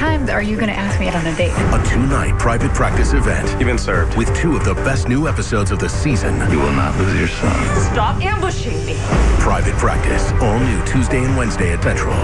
times are you going to ask me out on a date? A two-night private practice event. You've been served. With two of the best new episodes of the season. You will not lose your son. Stop ambushing me. Private practice. All new Tuesday and Wednesday at Petrol.